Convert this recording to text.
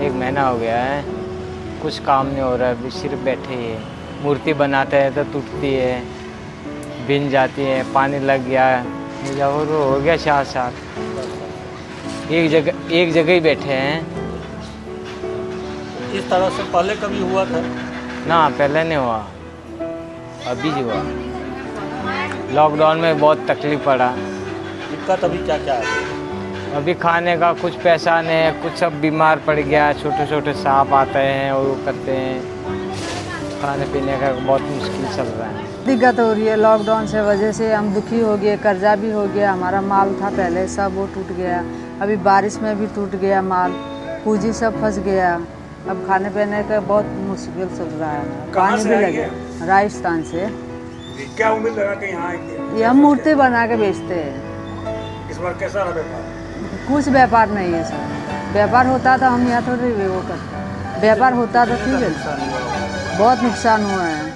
महीना हो गया है। कुछ काम नहीं हो रहा है अभी सिर्फ़ बैठे ही है। मूर्ति बनाते हैं तो टूटती है बिन जाती है पानी लग गया मुझे और हो गया चार साल एक जगह एक जगह ही बैठे हैं। इस तरह से पहले कभी हुआ था? ना पहले नहीं हुआ। अभी जी हुआ। लॉकडाउन में बहुत तकलीफ़ पड़ा। दिक्कत अभी क्या क्या है अभी खाने का कुछ पैसा नहीं है कुछ सब बीमार पड़ गया छोटे छोटे सांप आते हैं और वो करते हैं। खाने पीने का बहुत मुश्किल चल रहा है। दिक्कत हो रही है लॉकडाउन से वजह से हम दुखी हो गए कर्जा भी हो गया हमारा माल था पहले सब वो टूट गया। अभी बारिश में भी टूट गया माल पूंजी सब फंस गया। अब खाने पीने का बहुत मुश्किल चल रहा है। कहाँ पानी से भी लगे राजस्थान से। क्या उम्मीद लगा कि यहाँ ये हम मूर्ति बना के बेचते हैं। इस बार कैसा रहा व्यापार? कुछ व्यापार नहीं है सर। व्यापार होता तो हम यहाँ थोड़ी वो करते। व्यापार होता तो ठीक है। बहुत नुकसान हुआ है।